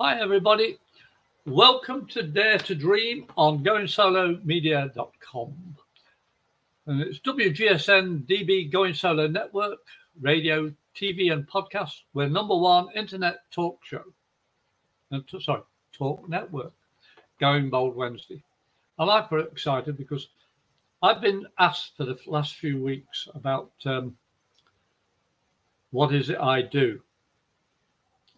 Hi, everybody. Welcome to Dare to Dream on GoingSoloMedia.com. And it's WGSN DB Going Solo Network, radio, TV, and podcast. We're number one internet talk show. And t- sorry, talk network. Going Bold Wednesday. And I'm very excited because I've been asked for the last few weeks about um, what is it I do,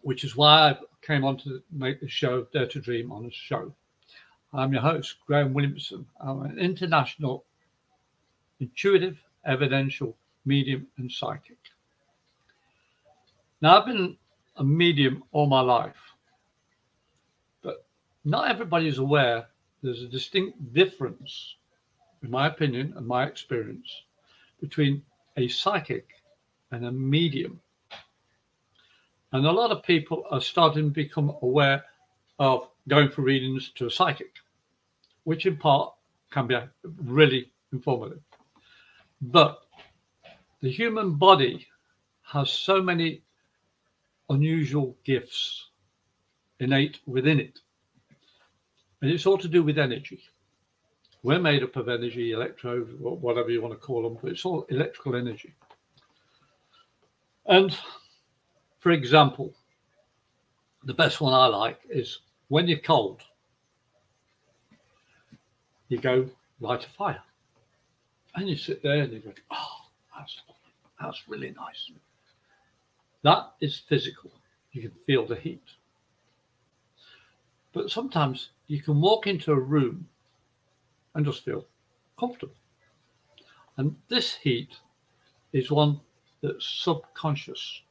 which is why I came on to make the show Dare to Dream on a show. I'm your host, Graham Williamson. I'm an international intuitive, evidential medium and psychic. Now, I've been a medium all my life, but not everybody is aware there's a distinct difference, in my opinion and my experience, between a psychic and a medium. And a lot of people are starting to become aware of going for readings to a psychic, which in part can be really informative. But the human body has so many unusual gifts innate within it. And it's all to do with energy. We're made up of energy, electro, whatever you want to call them, but it's all electrical energy. And for example, the best one I like is when you're cold, you go light a fire. And you sit there and you go, oh, that's, that's really nice. That is physical. You can feel the heat. But sometimes you can walk into a room and just feel comfortable. And this heat is one that's subconscious.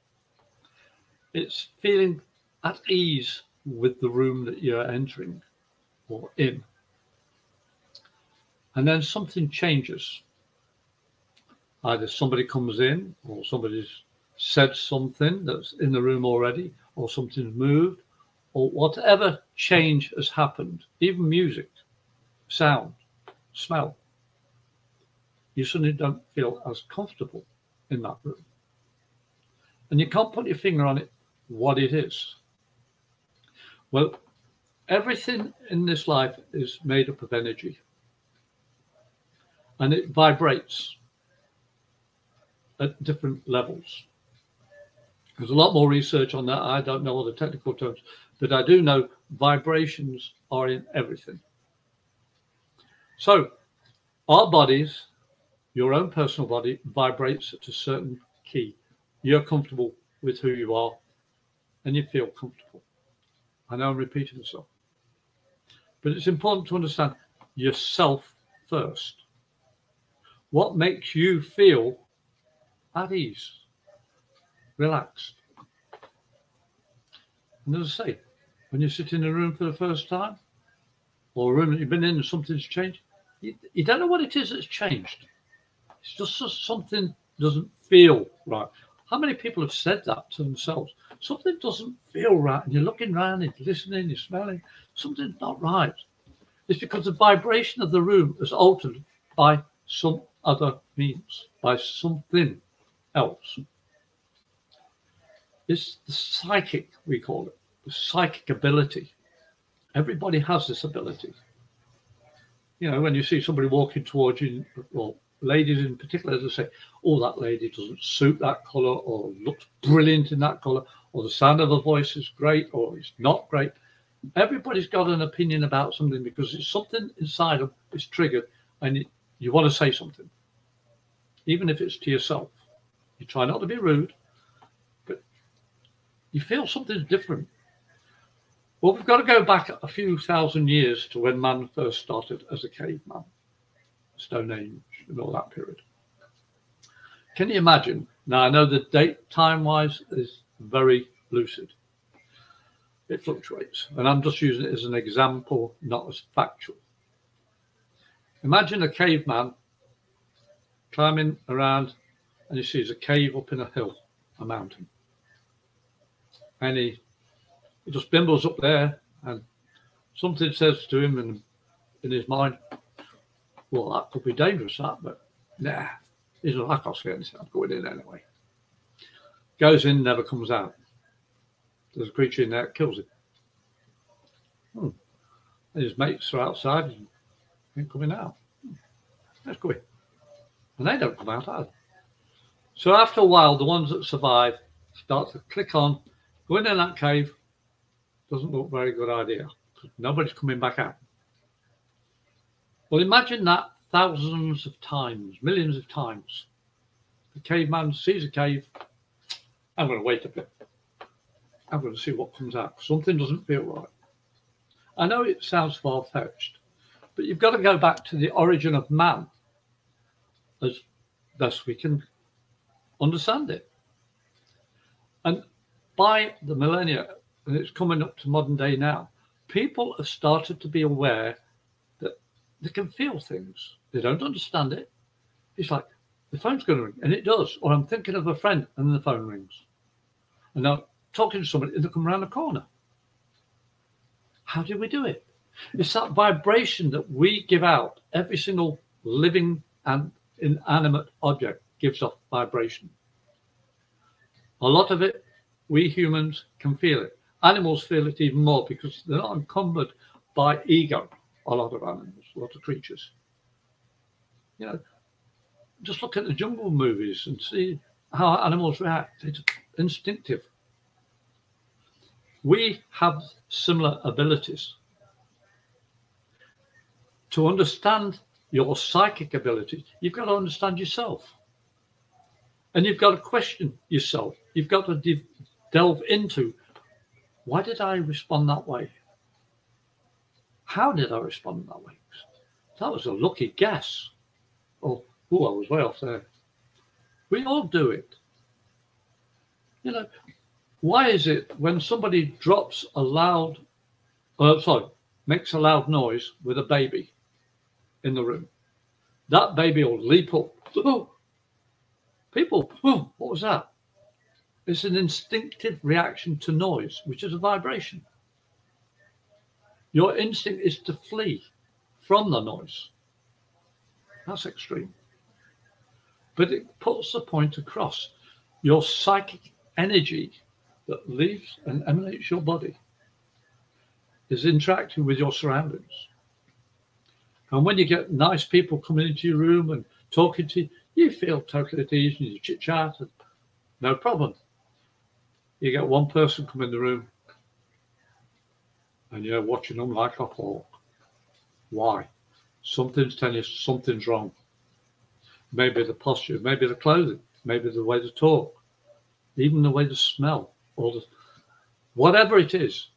It's feeling at ease with the room that you're entering or in. And then something changes. Either somebody comes in or somebody's said something that's in the room already, or something's moved, or whatever change has happened, even music, sound, smell, you suddenly don't feel as comfortable in that room. And you can't put your finger on it what it is. Well, everything in this life is made up of energy and it vibrates at different levels. There's a lot more research on that. I don't know all the technical terms, but I do know vibrations are in everything. So, our bodies, your own personal body, vibrates at a certain key. You're comfortable with who you are and you feel comfortable. I know I'm repeating myself, but it's important to understand yourself first. What makes you feel at ease? relaxed. And as I say, when you sit in a room for the first time, or a room that you've been in and something's changed, you, you don't know what it is that's changed. It's just something doesn't feel right. How many people have said that to themselves? Something doesn't feel right, and you're looking around, you're listening, you're smelling, something's not right. It's because the vibration of the room is altered by some other means, by something else. It's the psychic, we call it, the psychic ability. Everybody has this ability. You know, when you see somebody walking towards you, well, ladies in particular, they say, oh, that lady doesn't suit that colour or looks brilliant in that colour or the sound of her voice is great or it's not great. Everybody's got an opinion about something because it's something inside them is triggered and it, you want to say something, even if it's to yourself. You try not to be rude, but you feel something's different. Well, we've got to go back a few thousand years to when man first started as a caveman, Stone Age, and all that period. Can you imagine? Now, I know the date time wise is very lucid, it fluctuates, and I'm just using it as an example, not as factual. Imagine a caveman climbing around and he sees a cave up in a hill, a mountain and he, he just bimbles up there and something says to him in, in his mind, well, that could be dangerous, that, but nah, he's I can't scare. I'm going in anyway. Goes in, never comes out. There's a creature in there, that kills him. Hmm. And his mates are outside and ain't coming out. Hmm. That's good. And they don't come out either. So after a while, the ones that survive start to click on, go in that cave. Doesn't look very good idea. Nobody's coming back out. Well, imagine that thousands of times, millions of times. The caveman sees a cave. I'm going to wait a bit. I'm going to see what comes out. Something doesn't feel right. I know it sounds far fetched, but you've got to go back to the origin of man as best we can understand it. And by the millennia, and it's coming up to modern day now, people have started to be aware they can feel things. They don't understand it. It's like the phone's going to ring, and it does. Or I'm thinking of a friend, and the phone rings. And now talking to somebody, and they come around the corner. How do we do it? It's that vibration that we give out. Every single living and inanimate object gives off vibration. A lot of it, we humans can feel it. Animals feel it even more because they're not encumbered by ego. A lot of animals, of creatures. You know, just look at the jungle movies and see how animals react. It's instinctive. We have similar abilities. To understand your psychic ability, you've got to understand yourself. And you've got to question yourself. You've got to de- delve into why did I respond that way? How did I respond that way? That was a lucky guess. Oh, oh, I was way off there. We all do it. You know, why is it when somebody drops a loud, uh, sorry, makes a loud noise with a baby in the room, that baby will leap up. Oh, people, oh, what was that? It's an instinctive reaction to noise, which is a vibration. Your instinct is to flee from the noise. That's extreme. But it puts the point across. Your psychic energy that leaves and emanates your body is interacting with your surroundings. And when you get nice people coming into your room and talking to you, you feel totally at ease and you chit chat, no problem. You get one person come in the room and you're watching them like a hawk. Why? Something's telling you something's wrong. Maybe the posture, maybe the clothing, maybe the way to talk, even the way to smell or the, whatever it is,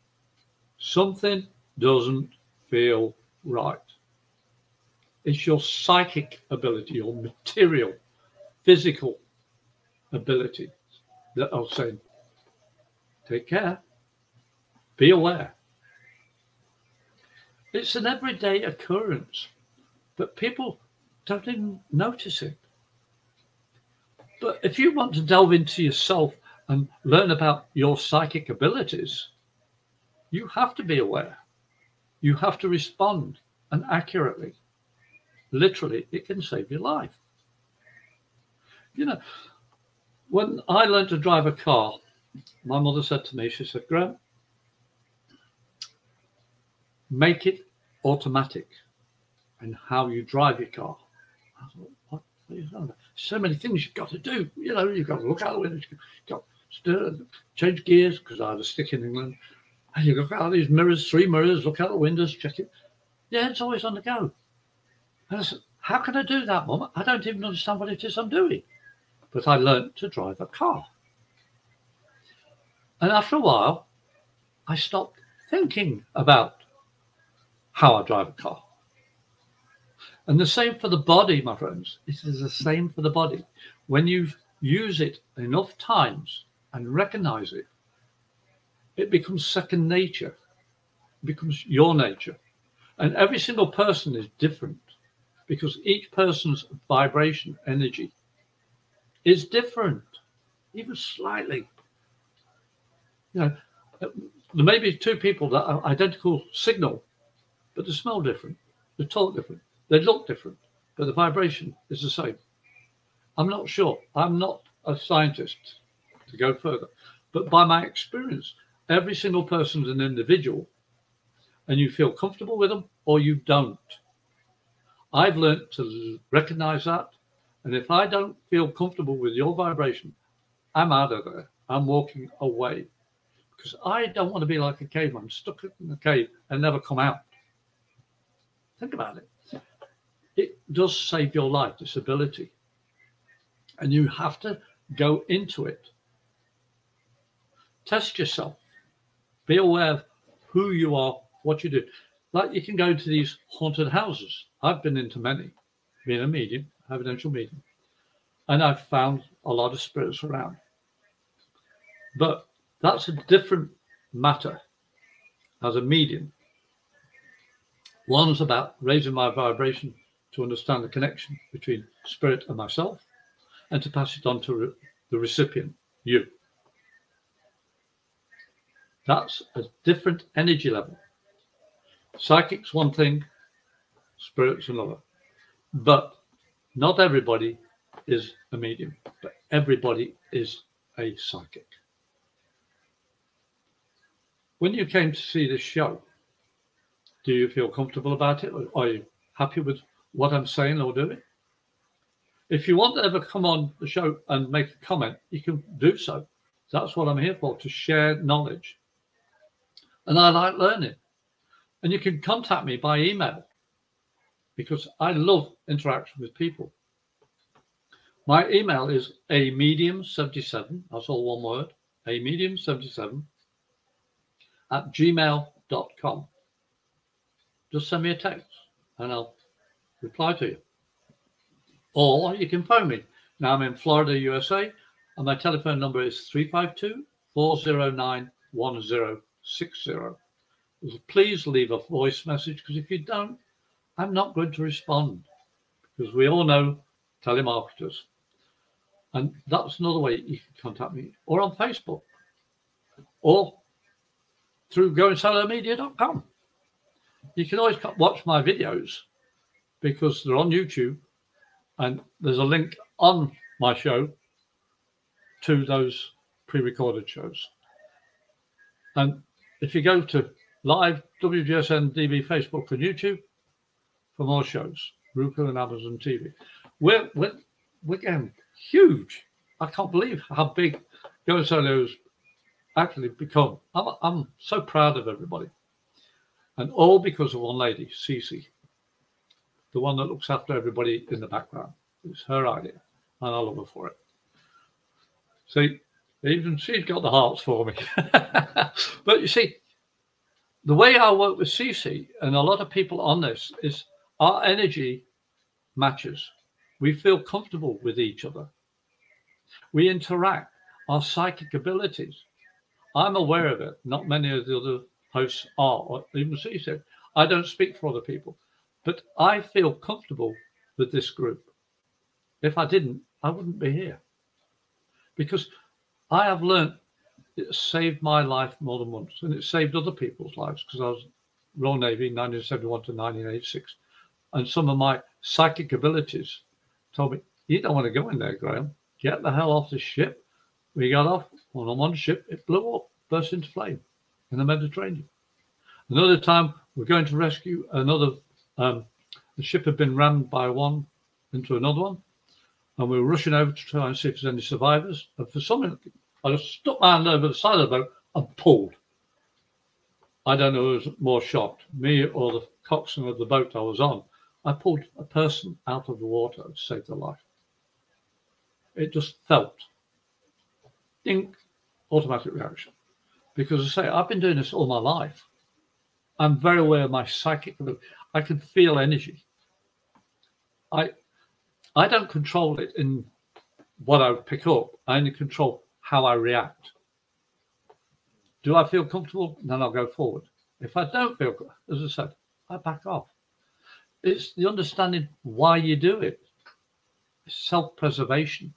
something doesn't feel right. It's your psychic ability, your material, physical ability that are saying, take care, be aware. It's an everyday occurrence, but people don't even notice it. But if you want to delve into yourself and learn about your psychic abilities, you have to be aware. You have to respond and accurately. Literally, it can save your life. You know, when I learned to drive a car, my mother said to me, she said, Graham, make it automatic and how you drive your car. Thought? So many things you've got to do. You know, you've got to look out the window, you've got to change gears because I had a stick in England. And you look out these mirrors, three mirrors, look out the windows, check it. Yeah, it's always on the go. And I said, How can I do that, Mum? I don't even understand what it is I'm doing. But I learned to drive a car. And after a while, I stopped thinking about how I drive a car. And the same for the body, my friends. It is the same for the body. When you use it enough times and recognize it, it becomes second nature, it becomes your nature. And every single person is different because each person's vibration energy is different, even slightly. You know, uh, there may be two people that are identical signal, but they smell different, they talk different, they look different, but the vibration is the same. I'm not sure. I'm not a scientist to go further, but by my experience, every single person is an individual, and you feel comfortable with them or you don't. I've learned to recognize that. And if I don't feel comfortable with your vibration, I'm out of there. I'm walking away because I don't want to be like a caveman stuck in the cave and never come out. Think about it. It does save your life, this ability. And you have to go into it. Test yourself. Be aware of who you are, what you do. Like you can go into these haunted houses. I've been into many, being a medium, evidential medium, and I've found a lot of spirits around. But that's a different matter as a medium. One's about raising my vibration to understand the connection between spirit and myself and to pass it on to re- the recipient, you. That's a different energy level. Psychic's one thing, spirit's another. But not everybody is a medium, but everybody is a psychic. When you came to see this show, do you feel comfortable about it? Are you happy with what I'm saying or doing? If you want to ever come on the show and make a comment, you can do so. That's what I'm here for, to share knowledge. And I like learning. And you can contact me by email because I love interaction with people. My email is a medium77, that's all one word, a medium77 at gmail.com. Just send me a text and I'll reply to you. Or you can phone me. Now I'm in Florida, USA, and my telephone number is 352 409 1060. Please leave a voice message because if you don't, I'm not going to respond because we all know telemarketers. And that's another way you can contact me or on Facebook or through goingsolomedia.com. You can always watch my videos because they're on YouTube and there's a link on my show to those pre-recorded shows. And if you go to live WGSN DB Facebook and YouTube for more shows, Roku and Amazon TV, we're we're, we're getting huge. I can't believe how big Go Solo's actually become. I'm, I'm so proud of everybody. And all because of one lady, Cece, the one that looks after everybody in the background. It's her idea, and I love her for it. See, even she's got the hearts for me. but you see, the way I work with Cece and a lot of people on this is our energy matches. We feel comfortable with each other. We interact. Our psychic abilities I'm aware of it. Not many of the other hosts are, or even she said, I don't speak for other people, but I feel comfortable with this group. If I didn't, I wouldn't be here because I have learned it saved my life more than once and it saved other people's lives because I was Royal Navy 1971 to 1986. And some of my psychic abilities told me, You don't want to go in there, Graham. Get the hell off the ship we got off on one ship, it blew up, burst into flame in the Mediterranean. Another time, we're going to rescue another. Um, the ship had been rammed by one into another one, and we were rushing over to try and see if there's any survivors. And for some reason, I just stuck my hand over the side of the boat and pulled. I don't know who was more shocked, me or the coxswain of the boat I was on. I pulled a person out of the water to save their life. It just felt think automatic reaction. Because I say, I've been doing this all my life. I'm very aware of my psychic. I can feel energy. I I don't control it in what I pick up. I only control how I react. Do I feel comfortable? Then I'll go forward. If I don't feel, as I said, I back off. It's the understanding why you do it. Self-preservation,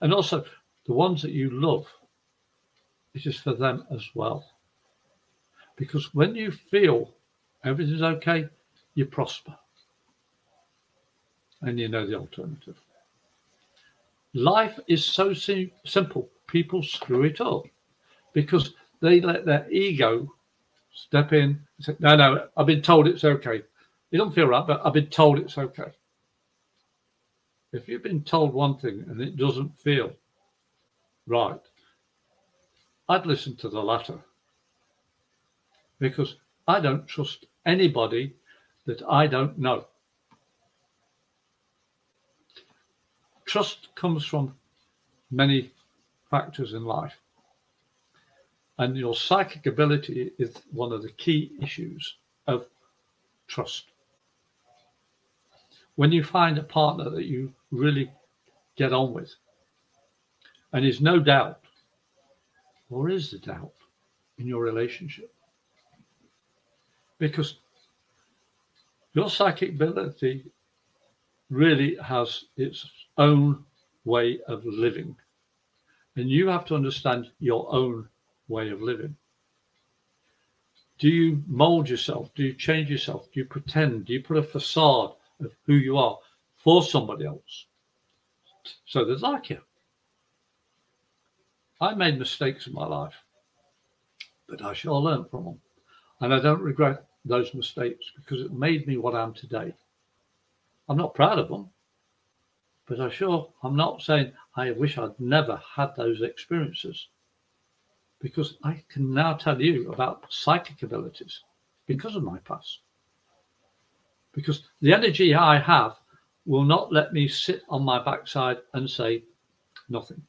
and also the ones that you love, it is for them as well. Because when you feel everything's okay, you prosper. And you know the alternative. Life is so simple. People screw it up because they let their ego step in and say, no, no, I've been told it's okay. You don't feel right, but I've been told it's okay. If you've been told one thing and it doesn't feel right, I'd listen to the latter because I don't trust anybody that I don't know. Trust comes from many factors in life. And your psychic ability is one of the key issues of trust. When you find a partner that you really get on with, and there's no doubt, or is the doubt in your relationship? Because your psychic ability really has its own way of living. And you have to understand your own way of living? Do you mold yourself? Do you change yourself? Do you pretend? Do you put a facade of who you are for somebody else so they like you? I made mistakes in my life, but I shall learn from them. And I don't regret those mistakes because it made me what I am today. I'm not proud of them, but I sure I'm not saying I wish I'd never had those experiences because I can now tell you about psychic abilities because of my past. Because the energy I have will not let me sit on my backside and say nothing.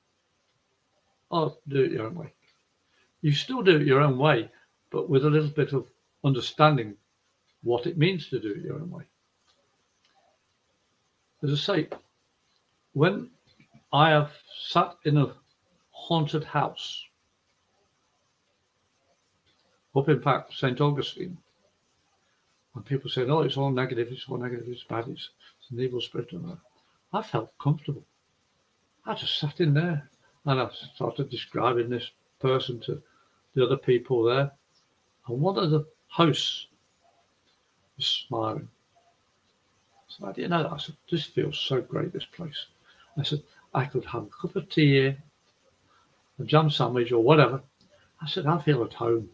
Oh, do it your own way. You still do it your own way, but with a little bit of understanding what it means to do it your own way. As I say, when I have sat in a haunted house up in fact St. Augustine. When people say, oh, it's all negative, it's all negative, it's bad, it's, it's an evil spirit. I felt comfortable. I just sat in there and I started describing this person to the other people there. And one of the hosts was smiling. So I didn't know that. I said, this feels so great, this place. I said, I could have a cup of tea here, a jam sandwich or whatever. I said, I feel at home.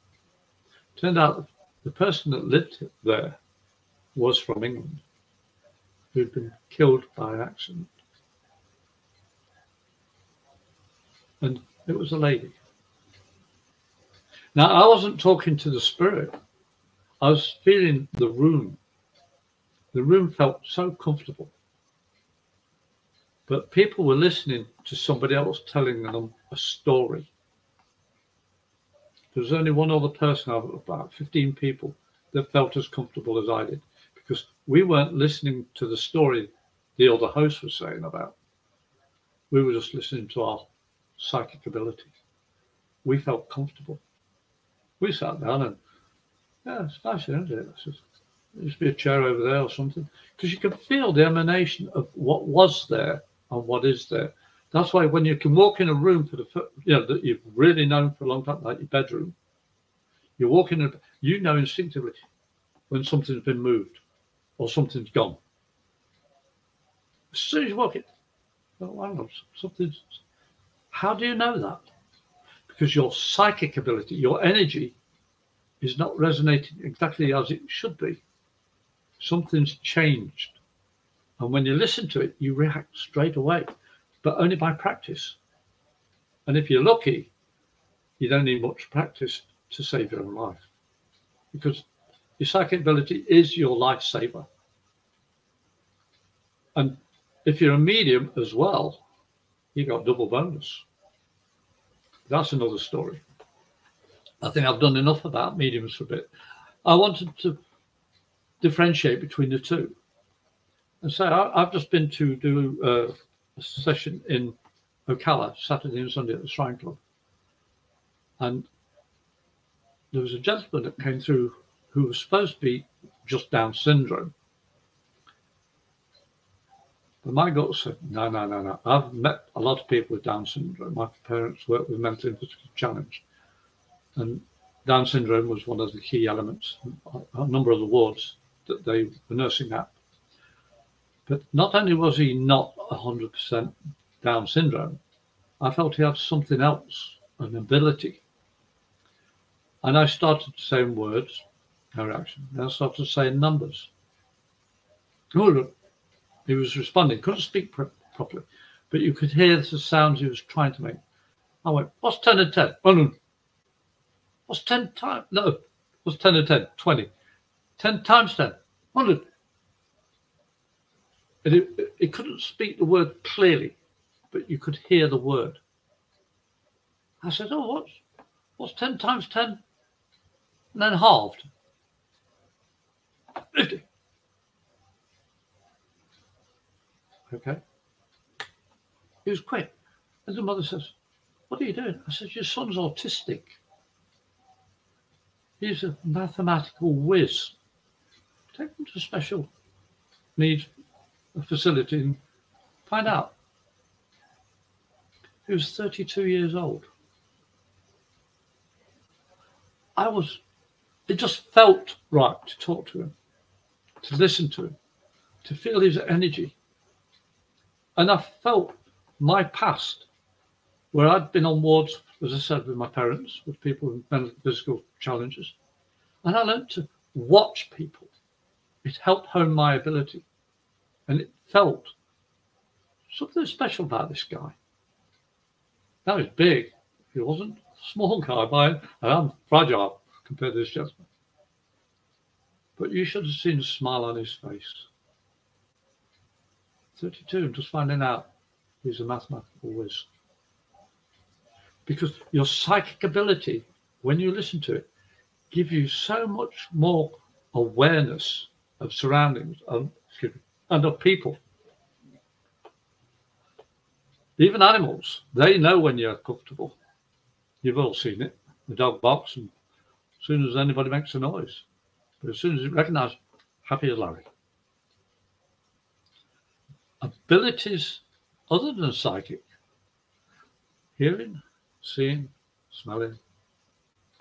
Turned out the person that lived there was from England, who'd been killed by accident. And it was a lady. Now, I wasn't talking to the spirit, I was feeling the room. The room felt so comfortable. But people were listening to somebody else telling them a story. There was only one other person out of about 15 people that felt as comfortable as I did because we weren't listening to the story the other host was saying about. We were just listening to our psychic abilities. We felt comfortable. We sat down and, yeah, it's nice, isn't it? Just, there used to be a chair over there or something because you can feel the emanation of what was there and what is there. That's why when you can walk in a room for the you know that you've really known for a long time, like your bedroom, you walk in, you know instinctively when something's been moved or something's gone. As soon as you walk in, oh, hang on, something's. How do you know that? Because your psychic ability, your energy, is not resonating exactly as it should be. Something's changed. And when you listen to it, you react straight away but only by practice. And if you're lucky, you don't need much practice to save your own life because your psychic ability is your lifesaver. And if you're a medium as well, you've got double bonus. That's another story. I think I've done enough about mediums for a bit. I wanted to differentiate between the two and say I, have just been to do uh, a session in Ocala, Saturday and Sunday at the Shrine Club. And there was a gentleman that came through who was supposed to be just Down syndrome. My gut said, no, no, no, no. I've met a lot of people with Down syndrome. My parents worked with mental and challenge. And Down syndrome was one of the key elements, a number of the wards that they were nursing at. But not only was he not 100% Down syndrome, I felt he had something else, an ability. And I started saying words, no reaction. Then I started saying numbers. Oh, he was responding, couldn't speak pr- properly, but you could hear the sounds he was trying to make. I went, What's 10 and 10? Oh, no. What's 10 times? No. What's 10 and 10? 20. 10 times 10. 100. And it, couldn't speak the word clearly, but you could hear the word. I said, Oh, what's, what's 10 times 10? And then halved. 50. Okay. He was quick. And the mother says, What are you doing? I said, Your son's autistic. He's a mathematical whiz. Take him to a special needs facility and find out. He was 32 years old. I was, it just felt right to talk to him, to listen to him, to feel his energy. And I felt my past, where I'd been on wards, as I said, with my parents, with people with mental physical challenges. And I learned to watch people. It helped hone my ability. And it felt something special about this guy. That was big. He wasn't a small guy by and I'm fragile compared to this gentleman. But you should have seen the smile on his face. 32, just finding out he's a mathematical whiz. Because your psychic ability, when you listen to it, give you so much more awareness of surroundings of, and of people. Even animals, they know when you're comfortable. You've all seen it. The dog barks, and as soon as anybody makes a noise, but as soon as it recognizes, happy as Larry. Abilities other than psychic, hearing, seeing, smelling,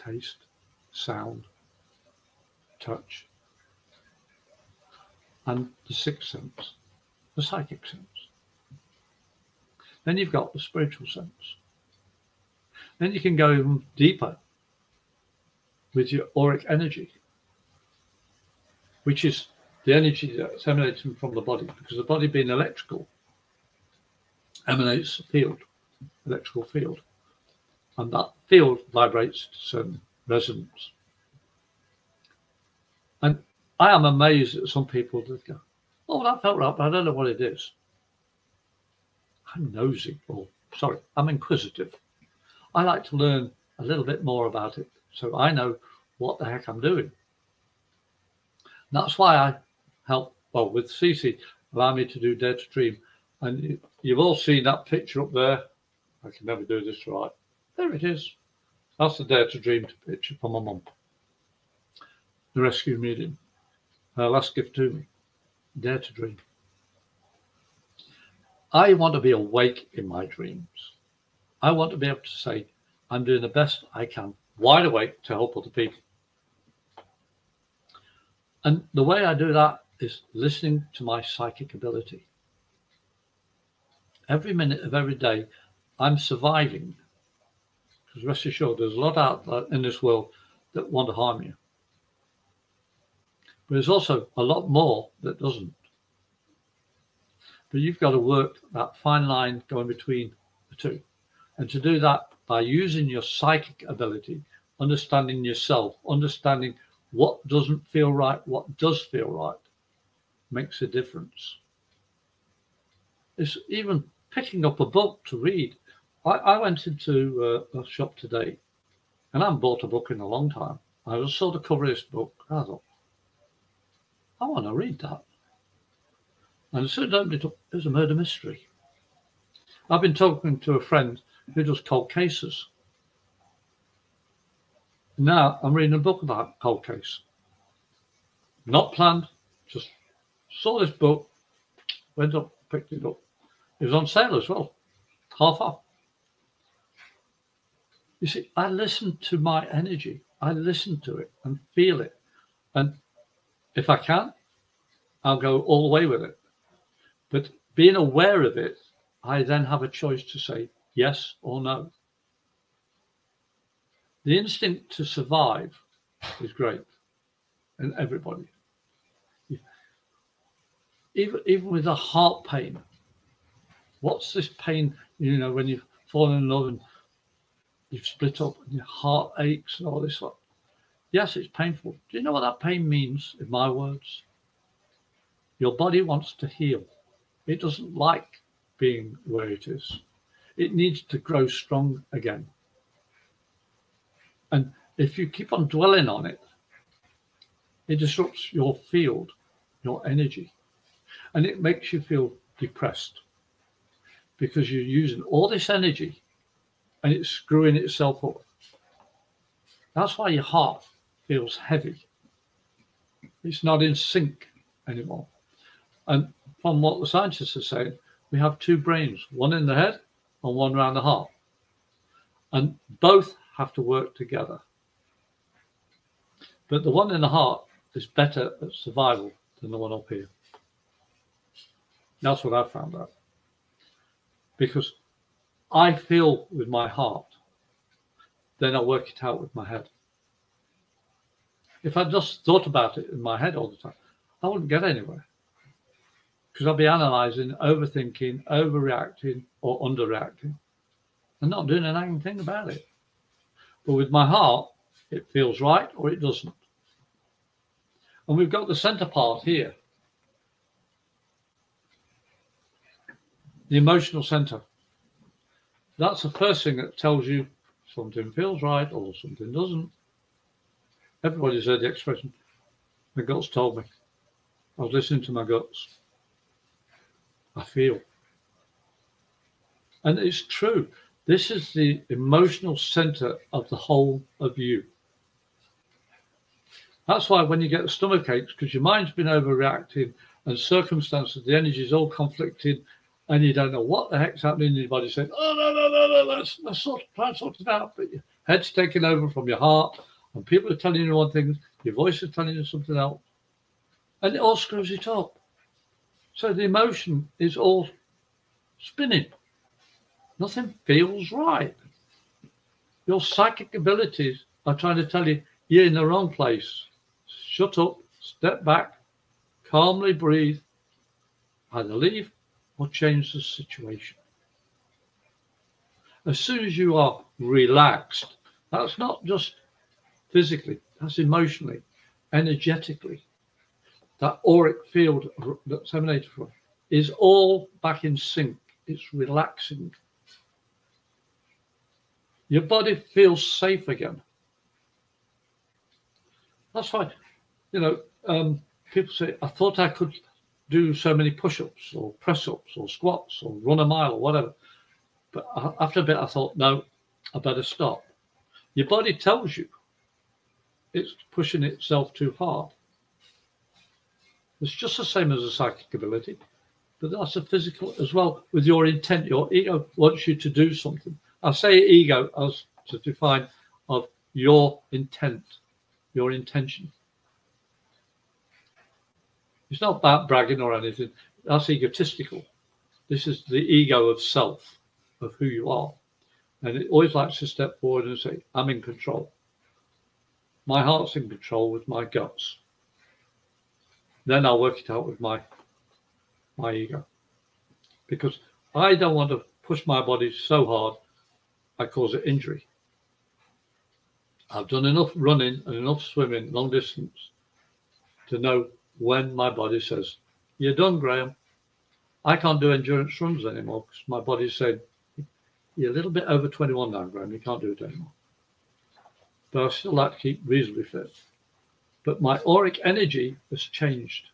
taste, sound, touch, and the sixth sense, the psychic sense. Then you've got the spiritual sense. Then you can go even deeper with your auric energy, which is the energy that's emanating from the body, because the body being electrical emanates a field, electrical field, and that field vibrates to certain resonance. And I am amazed at some people that go, "Oh, that felt right, but I don't know what it is." I'm nosy, or sorry, I'm inquisitive. I like to learn a little bit more about it so I know what the heck I'm doing. That's why I help, well, with CC, allow me to do Dare to Dream. And you've all seen that picture up there. I can never do this right. There it is. That's the Dare to Dream picture from my mum. The rescue medium. Her last gift to me. Dare to Dream. I want to be awake in my dreams. I want to be able to say, I'm doing the best I can, wide awake to help other people. And the way I do that is listening to my psychic ability. Every minute of every day, I'm surviving. Because rest assured, there's a lot out there in this world that want to harm you. But there's also a lot more that doesn't. But you've got to work that fine line going between the two. And to do that by using your psychic ability, understanding yourself, understanding what doesn't feel right, what does feel right, makes a difference. It's even picking up a book to read. I, I went into uh, a shop today and I haven't bought a book in a long time. I was saw the cover of this book. I thought, I want to read that. And opened it up, it was a murder mystery. I've been talking to a friend who does cold cases. Now I'm reading a book about cold case. Not planned, just saw this book, went up, picked it up. It was on sale as well, half off. You see, I listen to my energy. I listen to it and feel it. And if I can, I'll go all the way with it. But being aware of it, I then have a choice to say yes or no. The instinct to survive is great in everybody. Even, even with a heart pain, what's this pain, you know, when you've fallen in love and you've split up and your heart aches and all this stuff? Yes, it's painful. Do you know what that pain means in my words? Your body wants to heal. It doesn't like being where it is. It needs to grow strong again. And if you keep on dwelling on it, it disrupts your field, your energy, and it makes you feel depressed because you're using all this energy and it's screwing itself up. That's why your heart feels heavy. It's not in sync anymore. And from what the scientists are saying, we have two brains, one in the head and one around the heart. And both have to work together. But the one in the heart is better at survival than the one up here. That's what I found out. Because I feel with my heart, then I work it out with my head. If I just thought about it in my head all the time, I wouldn't get anywhere because I'd be analyzing, overthinking, overreacting, or underreacting, and not doing anything about it. But with my heart, it feels right or it doesn't. And we've got the center part here, the emotional center. That's the first thing that tells you something feels right or something doesn't. Everybody's heard the expression, my guts told me. I was listening to my guts. I feel. And it's true. This is the emotional center of the whole of you. That's why when you get stomach aches, because your mind's been overreacting and circumstances, the energy is all conflicted, and you don't know what the heck's happening. Your body saying, "Oh no, no, no, no, let's let's sort try and sort it out." But your head's taking over from your heart, and people are telling you one thing, your voice is telling you something else, and it all screws it up. So the emotion is all spinning. Nothing feels right. Your psychic abilities are trying to tell you you're in the wrong place. Shut up, step back, calmly breathe, either leave or change the situation. As soon as you are relaxed, that's not just physically, that's emotionally, energetically that auric field that's emanated from is all back in sync. It's relaxing. Your body feels safe again. That's why, you know, um, people say, I thought I could do so many push ups or press ups or squats or run a mile or whatever. But after a bit, I thought, no, I better stop. Your body tells you it's pushing itself too hard. It's just the same as a psychic ability, but that's a physical as well with your intent. Your ego wants you to do something. I say ego as to define of your intent, your intention. It's not about bragging or anything. That's egotistical. This is the ego of self, of who you are. And it always likes to step forward and say, I'm in control. My heart's in control with my guts. Then I'll work it out with my my ego. Because I don't want to push my body so hard I cause it injury. I've done enough running and enough swimming long distance to know when my body says, You're done, Graham. I can't do endurance runs anymore because my body said, You're a little bit over 21 now, Graham. You can't do it anymore. But I still like to keep reasonably fit. But my auric energy has changed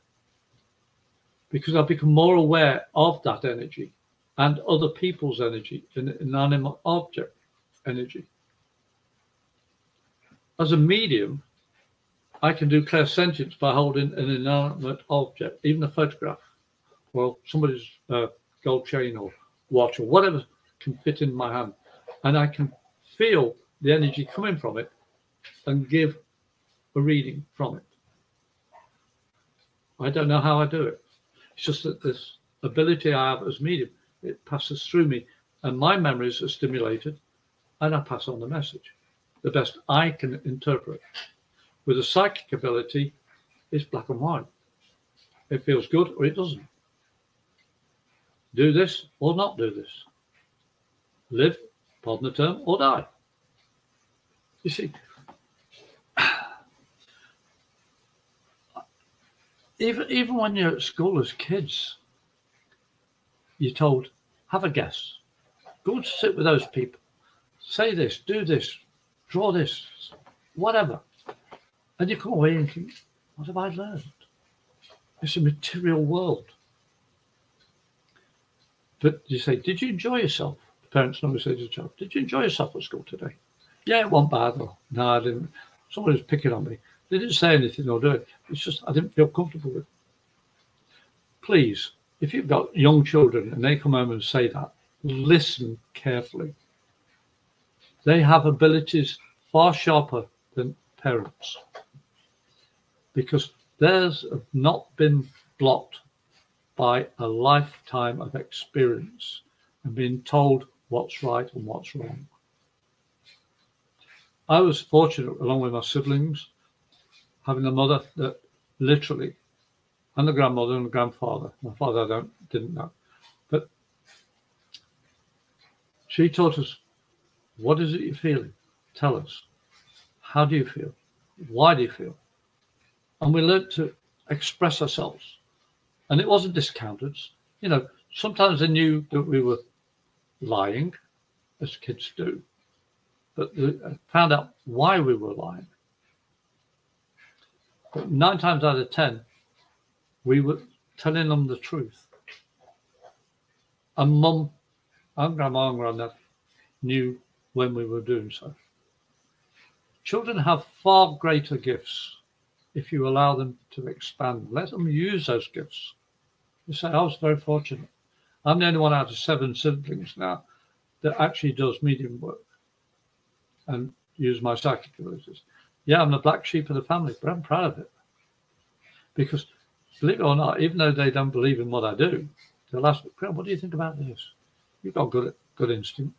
because I've become more aware of that energy and other people's energy and inanimate object energy. As a medium, I can do clairsentience by holding an inanimate object, even a photograph, well, somebody's uh, gold chain or watch or whatever can fit in my hand. And I can feel the energy coming from it and give a reading from it. I don't know how I do it. It's just that this ability I have as medium, it passes through me and my memories are stimulated and I pass on the message. the best I can interpret. With a psychic ability, it's black and white. It feels good or it doesn't. Do this or not do this. Live, pardon the term, or die. You see, even even when you're at school as kids, you're told, have a guess. Go and sit with those people. Say this, do this, draw this, whatever. And you come away and think, what have I learned? It's a material world. But you say, did you enjoy yourself? The parents normally say to the child, did you enjoy yourself at school today? Yeah, it wasn't bad. Or, no, I didn't. Somebody was picking on me. They didn't say anything or do it. It's just I didn't feel comfortable with. It. Please, if you've got young children and they come home and say that, listen carefully. They have abilities far sharper than parents because theirs have not been blocked by a lifetime of experience and being told what's right and what's wrong. I was fortunate, along with my siblings, having a mother that literally, and the grandmother and the grandfather. My father I don't didn't know, but she taught us, what is it you're feeling? Tell us. How do you feel? Why do you feel? And we learned to express ourselves. And it wasn't discounted. You know, sometimes they knew that we were lying, as kids do, but they uh, found out why we were lying. But nine times out of ten, we were telling them the truth. And mum and grandma and granddad knew when we were doing so. Children have far greater gifts if you allow them to expand. Let them use those gifts. You say, I was very fortunate. I'm the only one out of seven siblings now that actually does medium work and use my psychic abilities. Yeah, I'm the black sheep of the family, but I'm proud of it. Because believe it or not, even though they don't believe in what I do, they'll ask me, what do you think about this? You've got good good instinct.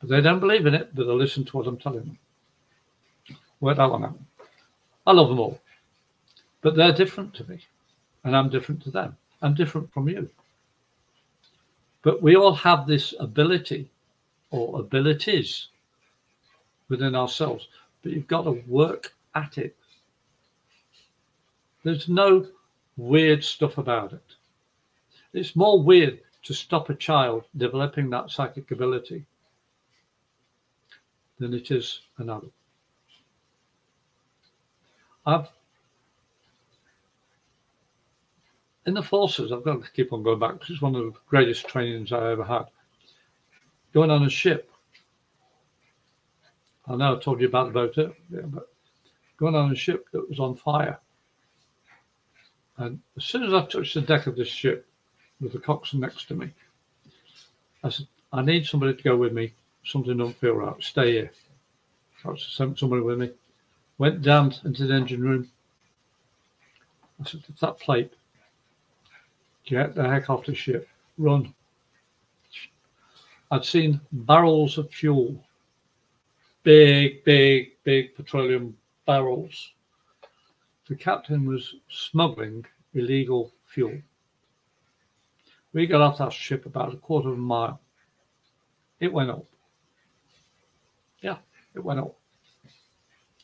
But they don't believe in it, but they'll listen to what I'm telling them. Work that one. I love them all. But they're different to me. And I'm different to them. I'm different from you. But we all have this ability or abilities within ourselves. But you've got to work at it. There's no weird stuff about it. It's more weird to stop a child developing that psychic ability than it is an adult. I've in the forces, I've got to keep on going back because it's one of the greatest trainings I ever had. Going on a ship. I know I told you about the boat, yeah, but going on a ship that was on fire. And as soon as I touched the deck of this ship with the coxswain next to me, I said, I need somebody to go with me. Something don't feel right. Stay here. Sent somebody with me. Went down into the engine room. I said, it's that plate. Get the heck off the ship. Run. I'd seen barrels of fuel. Big, big, big petroleum barrels. The captain was smuggling illegal fuel. We got off that ship about a quarter of a mile. It went up. Yeah, it went up.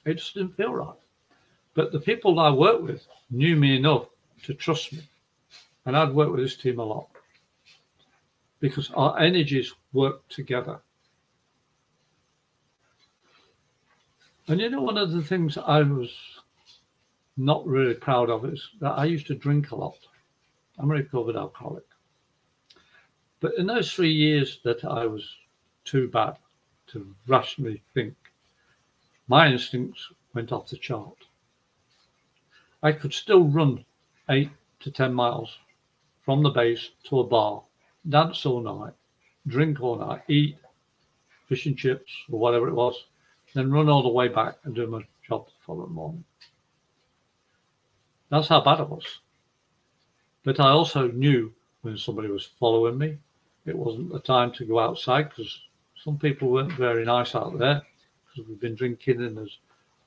It just didn't feel right. But the people I worked with knew me enough to trust me. And I'd worked with this team a lot because our energies work together. And you know, one of the things I was not really proud of is that I used to drink a lot. I'm a recovered alcoholic. But in those three years that I was too bad to rationally think, my instincts went off the chart. I could still run eight to 10 miles from the base to a bar, dance all night, drink all night, eat fish and chips or whatever it was, then run all the way back and do my job the following morning. That's how bad it was. But I also knew when somebody was following me, it wasn't the time to go outside because some people weren't very nice out there because we've been drinking and there's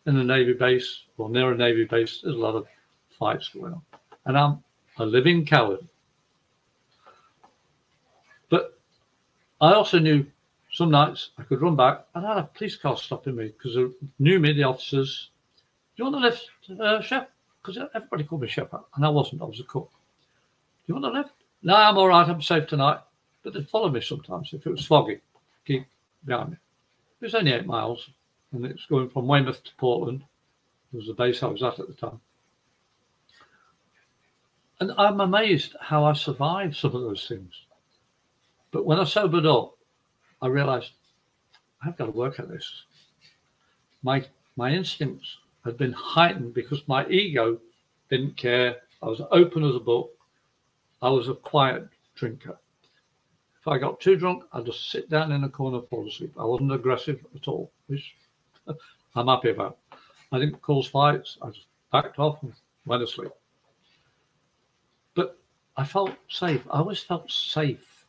in a Navy base or near a Navy base, there's a lot of fights going on. And I'm a living coward. But I also knew some nights I could run back and I had a police car stopping me because they knew me, the officers. Do you want to lift, uh, chef? Because everybody called me chef, and I wasn't, I was a cook. Do you want to lift? No, I'm all right, I'm safe tonight. But they'd follow me sometimes if it was foggy, keep behind me. It was only eight miles, and it's going from Weymouth to Portland. It was the base I was at at the time. And I'm amazed how I survived some of those things. But when I sobered up, I realized I've got to work at this. My my instincts had been heightened because my ego didn't care. I was open as a book. I was a quiet drinker. If I got too drunk, I'd just sit down in a corner, fall asleep. I wasn't aggressive at all, which I'm happy about. I didn't cause fights. I just backed off and went to sleep. But I felt safe. I always felt safe.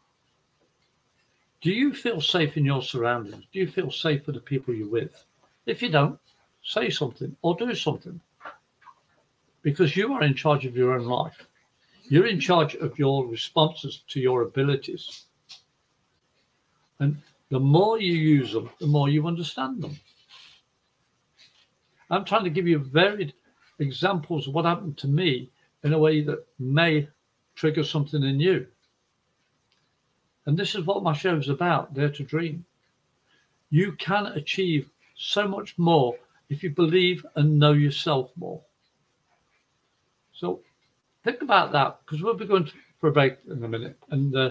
Do you feel safe in your surroundings? Do you feel safe with the people you're with? If you don't, say something or do something because you are in charge of your own life. You're in charge of your responses to your abilities. And the more you use them, the more you understand them. I'm trying to give you varied examples of what happened to me in a way that may trigger something in you. And this is what my show is about Dare to Dream. You can achieve so much more if you believe and know yourself more. So think about that because we'll be going for a break in a minute. And uh,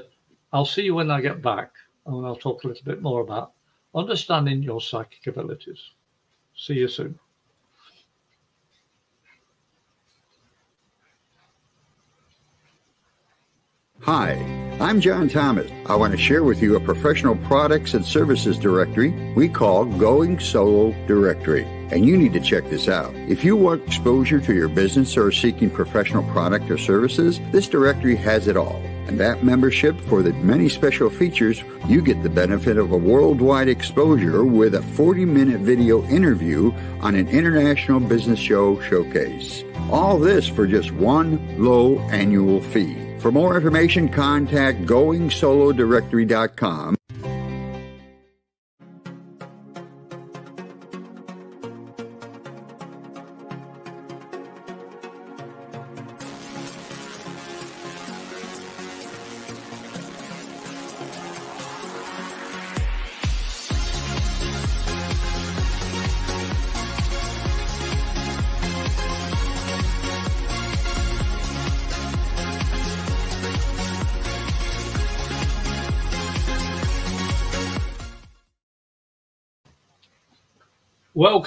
I'll see you when I get back and I'll talk a little bit more about understanding your psychic abilities. See you soon. Hi, I'm John Thomas. I want to share with you a professional products and services directory we call Going Solo Directory. And you need to check this out. If you want exposure to your business or are seeking professional product or services, this directory has it all. And that membership, for the many special features, you get the benefit of a worldwide exposure with a 40 minute video interview on an international business show showcase. All this for just one low annual fee. For more information, contact goingsolodirectory.com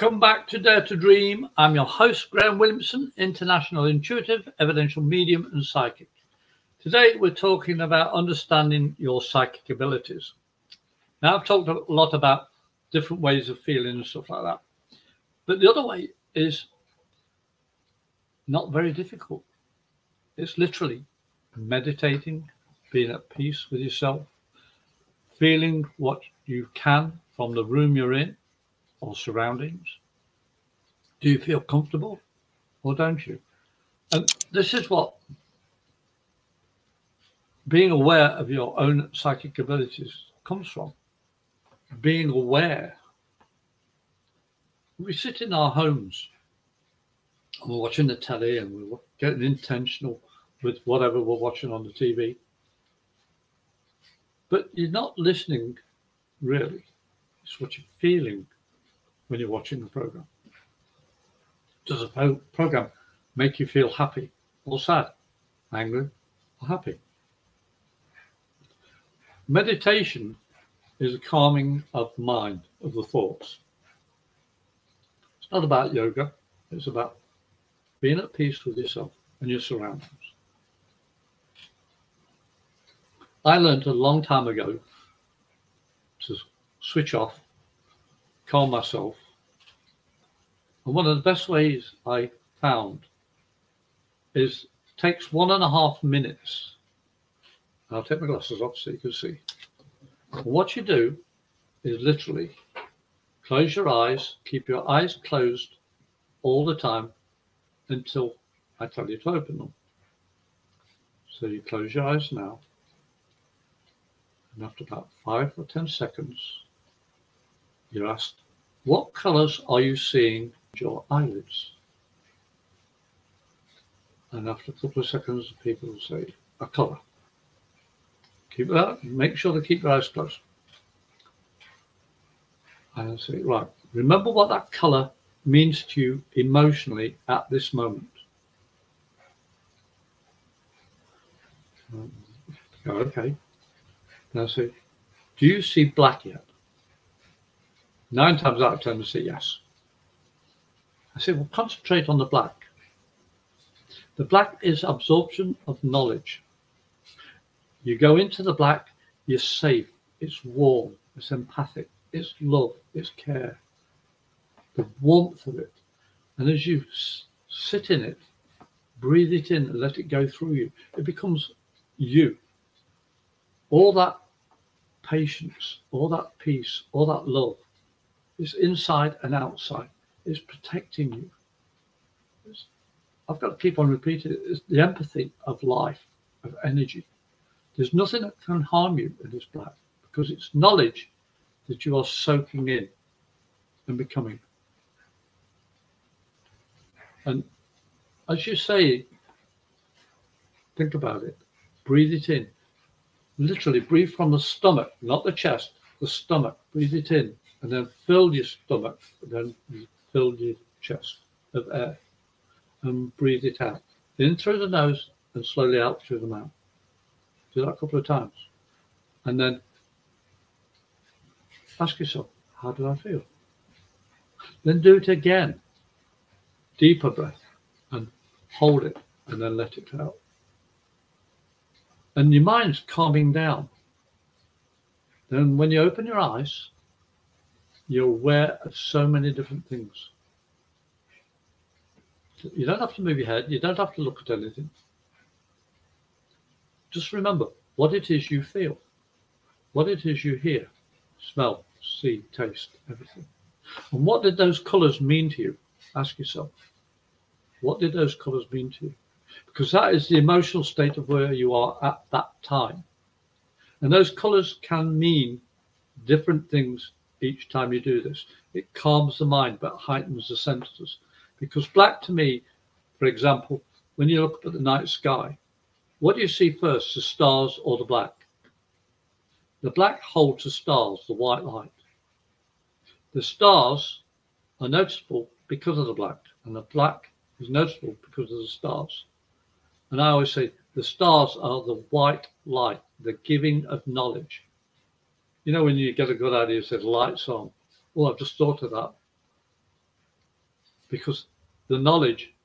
Welcome back to Dare to Dream. I'm your host, Graham Williamson, international intuitive, evidential medium, and psychic. Today, we're talking about understanding your psychic abilities. Now, I've talked a lot about different ways of feeling and stuff like that. But the other way is not very difficult. It's literally meditating, being at peace with yourself, feeling what you can from the room you're in or surroundings? Do you feel comfortable or don't you? And this is what being aware of your own psychic abilities comes from. Being aware. We sit in our homes and we're watching the telly and we're getting intentional with whatever we're watching on the TV. But you're not listening really. It's what you're feeling when you're watching the program? Does a program make you feel happy or sad, angry or happy? Meditation is a calming of the mind, of the thoughts. It's not about yoga, it's about being at peace with yourself and your surroundings. I learned a long time ago to switch off calm myself. And one of the best ways I found is takes one and a half minutes. I'll take my glasses off so you can see. And what you do is literally Close your eyes, keep your eyes closed all the time until I tell you to open them. So you close your eyes now. And after about five or 10 seconds, you're asked, what colors are you seeing your eyelids? And after a couple of seconds, people will say, a color. Keep that, make sure to keep your eyes closed. And I say, right, remember what that color means to you emotionally at this moment. Um, okay. Now I say, do you see black yet? Nine times out of ten, they say yes. I say, well, concentrate on the black. The black is absorption of knowledge. You go into the black, you're safe, it's warm, it's empathic, it's love, it's care, the warmth of it. And as you sit in it, breathe it in and let it go through you, it becomes you. All that patience, all that peace, all that love is inside and outside. It's protecting you. It's, I've got to keep on repeating it. It's the empathy of life, of energy. There's nothing that can harm you in this black because it's knowledge that you are soaking in and becoming. And as you say, think about it, breathe it in. Literally breathe from the stomach, not the chest, the stomach. Breathe it in and then fill your stomach, then fill your chest of air and breathe it out. In through the nose and slowly out through the mouth. Do that a couple of times. And then ask yourself, how do I feel? Then do it again. Deeper breath and hold it and then let it out. And your mind's calming down. Then when you open your eyes, you're aware of so many different things. You don't have to move your head. You don't have to look at anything. Just remember what it is you feel, what it is you hear, smell, see, taste, everything. And what did those colors mean to you? Ask yourself. What did those colors mean to you? Because that is the emotional state of where you are at that time. And those colors can mean different things each time you do this. It calms the mind but heightens the senses. Because black to me, for example, when you look up at the night sky, what do you see first, the stars or the black? The black holds the stars, the white light. The stars are noticeable because of the black, and the black is noticeable because of the stars. And I always say the stars are the white light, the giving of knowledge. You know, when you get a good idea, you said lights on. Well, I've just thought of that. Because the knowledge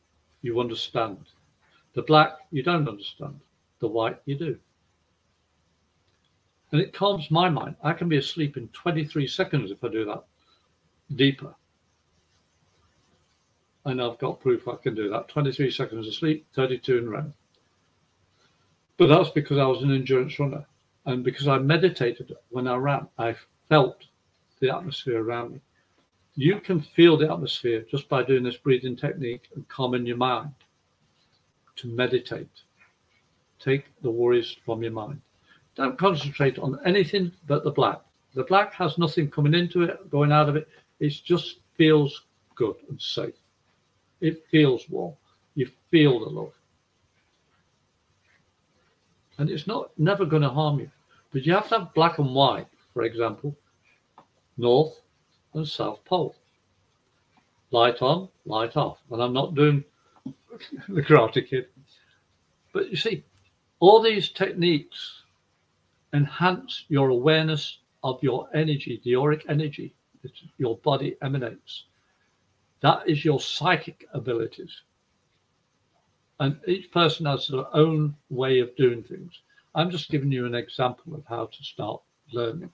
you understand, the black you don't understand, the white you do. And it calms my mind. I can be asleep in 23 seconds if I do that deeper. And I've got proof I can do that. 23 seconds of sleep, 32 in REM. But that's because I was an endurance runner. And because I meditated when I ran, I felt the atmosphere around me. You can feel the atmosphere just by doing this breathing technique and calming your mind to meditate. Take the worries from your mind. Don't concentrate on anything but the black. The black has nothing coming into it, going out of it. It just feels good and safe. It feels warm. You feel the love and it's not never going to harm you. But you have to have black and white, for example, north and south pole. Light on, light off. And I'm not doing the Karate Kid. But you see, all these techniques enhance your awareness of your energy, the auric energy that your body emanates. That is your psychic abilities and each person has their own way of doing things. I'm just giving you an example of how to start learning.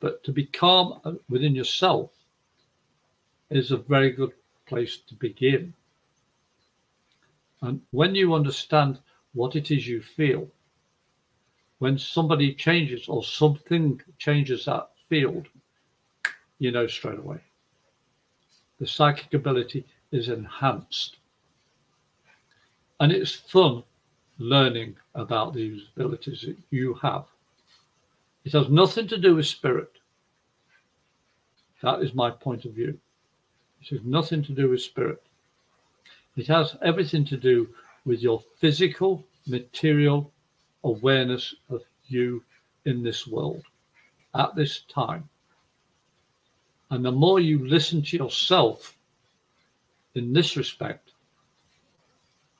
But to be calm uh, within yourself is a very good place to begin. And when you understand what it is you feel, when somebody changes or something changes that field, you know straight away. The psychic ability is enhanced. And it's fun learning about these abilities that you have. It has nothing to do with spirit. That is my point of view. It has nothing to do with spirit. It has everything to do with your physical, material awareness of you in this world at this time. And the more you listen to yourself in this respect,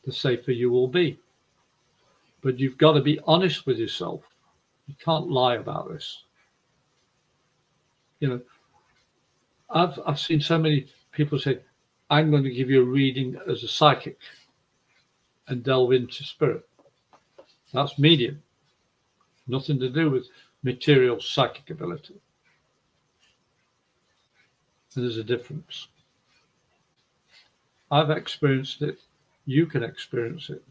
the safer you will be. But you've got to be honest with yourself. You can't lie about this. You know, I've I've seen so many people say, I'm going to give you a reading as a psychic and delve into spirit. That's medium. Nothing to do with material psychic ability. And there's a difference. I've experienced it. You can experience it.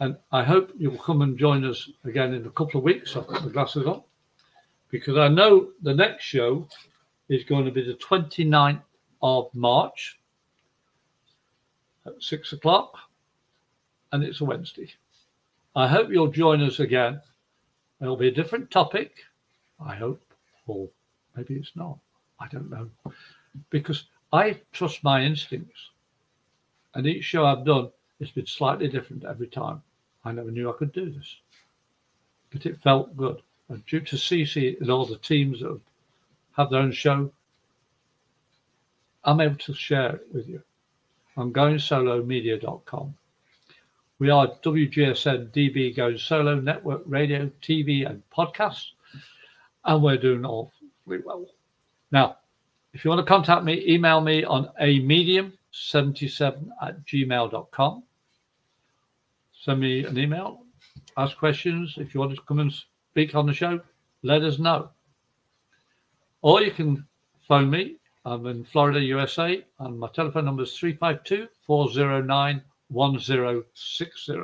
And I hope you'll come and join us again in a couple of weeks. I've got the glasses on because I know the next show is going to be the 29th of March at six o'clock, and it's a Wednesday. I hope you'll join us again. It'll be a different topic, I hope, or maybe it's not. I don't know. Because I trust my instincts. And each show I've done, it's been slightly different every time. I never knew I could do this. But it felt good. And due to CC and all the teams that have their own show, I'm able to share it with you I'm on goingsolomedia.com. We are WGSN DB Going Solo Network Radio, TV, and podcast, and we're doing awfully well. Now, if you want to contact me, email me on a medium77 at gmail.com. Send me an email, ask questions. If you want to come and speak on the show, let us know. Or you can phone me I'm in Florida, USA, and my telephone number is 352 409 1060.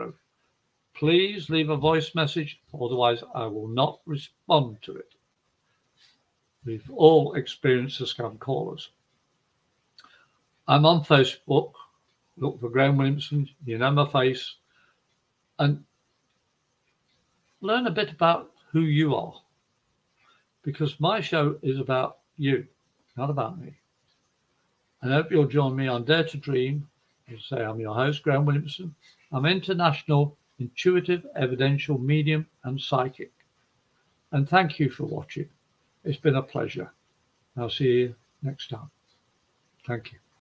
Please leave a voice message, otherwise, I will not respond to it. We've all experienced the scam callers. I'm on Facebook. Look for Graham Williamson. You know my face. And learn a bit about who you are. Because my show is about you not about me. I hope you'll join me on Dare to Dream. As I say, I'm your host, Graham Williamson. I'm international, intuitive, evidential medium, and psychic. And thank you for watching. It's been a pleasure. I'll see you next time. Thank you.